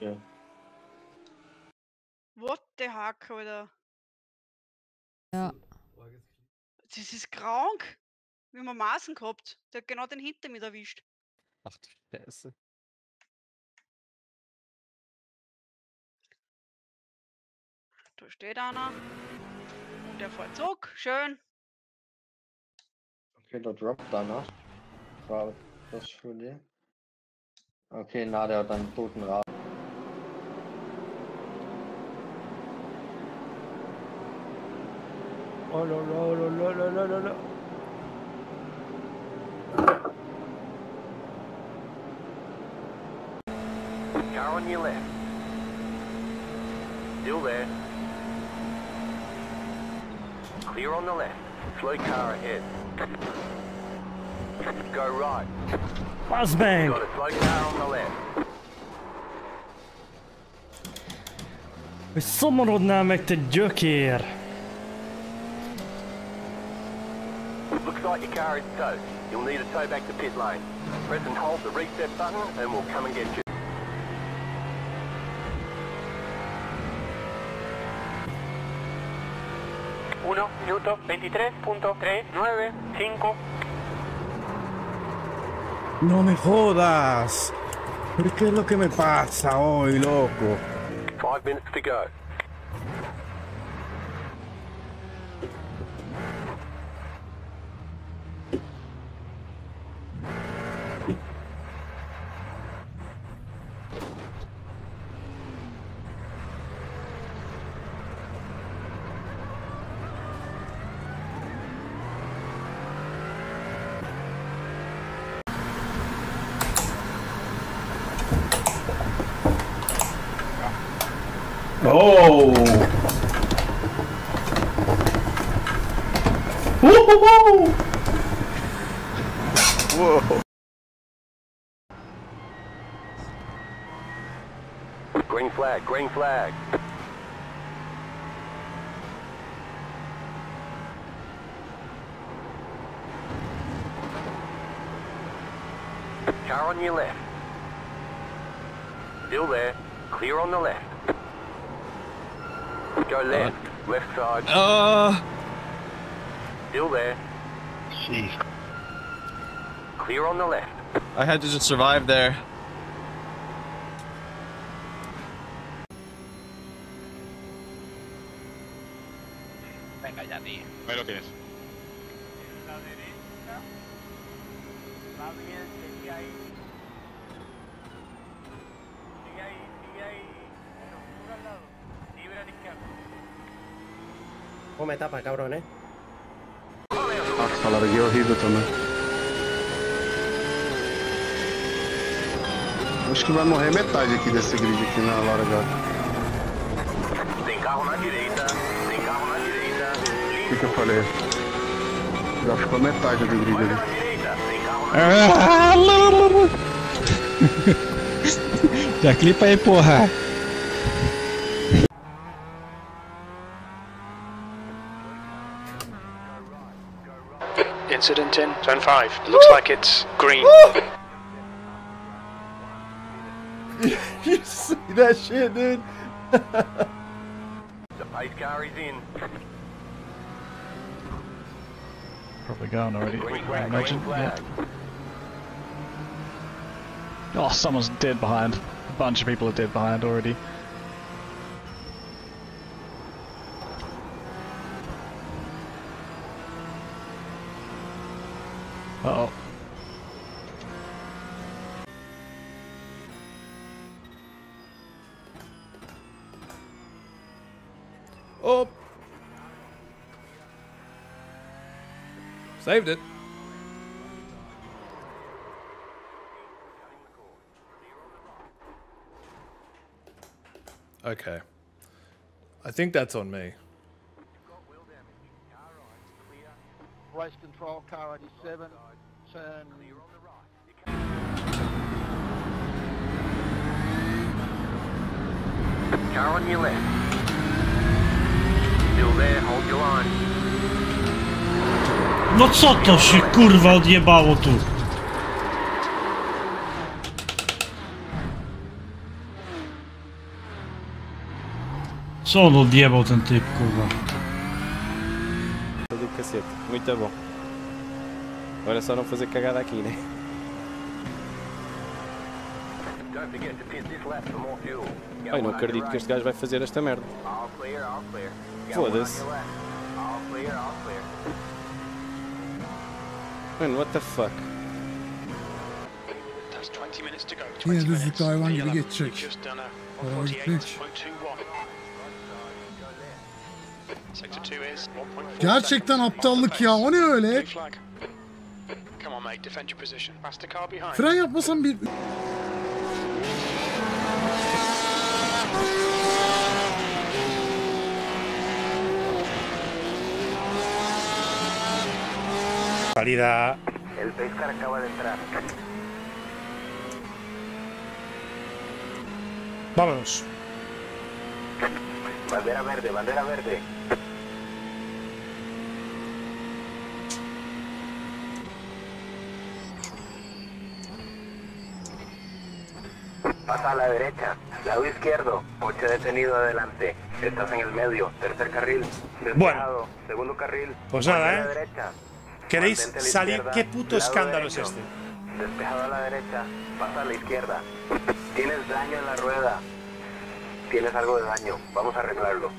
Ja. What the heck, Alter? Ja. Das ist krank. Wir haben einen Maßen gehabt. Der hat genau den hinter mir erwischt. Ach du Scheiße. Da steht einer. Und der fährt zurück. Schön. Okay, da droppt einer. War das schon dir? Okay, na, der hat einen toten Rad. Oh, lo, lo, lo, lo, lo, lo, lo, lo. Car on your left. Still there. Clear on the left. Slow car ahead. Go right. Buzzbang! Got a slow car on the left. hogy szomorodnál meg, te gyökér! Looks like your car is towed. You'll need a tow back to pit lane. Press and hold the reset button and we'll come and get you. Uno minuto 23.395 No me jodas. ¿Pero qué es lo que me pasa hoy, loco? Five minutes to go. Oh! Woo-hoo-hoo! Whoa. Green flag, green flag. Car on your left. Still there. Clear on the left. Go left. Left side. Uh, Still there. Jeez. Clear on the left. I had to just survive there. Venga ya, tío. Ahí lo tienes. La derecha. Va bien. Sigue ahí, sigue ahí. ¿Cómo me tapa, cabrón, eh? Aksalar que horrível também. Acho que vai morrer metade aqui desse grid aqui na largada. Tem carro na direita. Tem carro na direita. O que, que eu falei? Já ficou metade do grid ali. Na Já clipa aí, porra. Incident in zone 5. Looks like it's green. you see that shit, dude? The pace car is in. Probably going already. Green flag, imagine. green Yeah. Oh, someone's dead behind. A bunch of people are dead behind already. Uh oh. Oh! Saved it. Okay. I think that's on me. Race control, car 87, turn Car on your left. Still there. Hold your line. No co to się kurwa odjebało tu? Só odjebał ten typ, kurwa. cacete. Muito bom. Agora é só não fazer cagada aqui, né? Ai, não acredito que este gajo vai fazer esta merda. Foda-se. Man, what the fuck? Yeah, this is the guy I wanted to get checked. Bitch. Gerçekten aptallık ya. O ne öyle? Fren yapmasam bir... Salida. El Pescar acaba de entrar. Vámonos. Bandera verde, bandera verde. Pasa a la derecha, lado izquierdo, coche detenido adelante. Estás en el medio, tercer carril, despejado, segundo carril. Pues a la ¿eh? derecha. ¿Queréis la salir? ¿Qué puto escándalo es este? Despejado a la derecha, pasa a la izquierda. Tienes daño en la rueda. Tienes algo de daño, vamos a arreglarlo.